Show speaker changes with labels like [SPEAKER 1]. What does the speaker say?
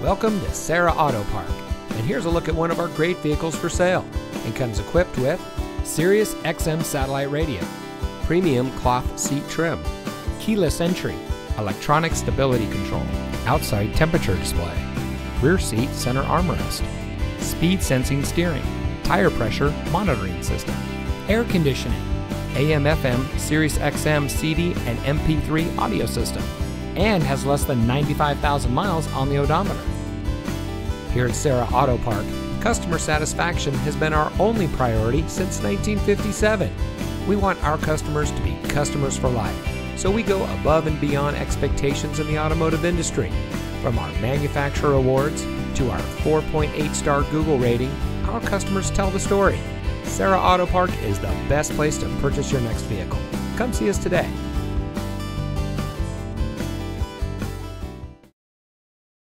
[SPEAKER 1] Welcome to Serra Auto Park, and here's a look at one of our great vehicles for sale. It comes equipped with Sirius XM satellite radio, premium cloth seat trim, keyless entry, electronic stability control, outside temperature display, rear seat center armrest, speed sensing steering, tire pressure monitoring system, air conditioning, AM FM Sirius XM CD and MP3 audio system, and has less than 95,000 miles on the odometer. Here at Serra Auto Park, customer satisfaction has been our only priority since 1957. We want our customers to be customers for life, so we go above and beyond expectations in the automotive industry. From our manufacturer awards to our 4.8 star Google rating, our customers tell the story. Serra Auto Park is the best place to purchase your next vehicle. Come see us today.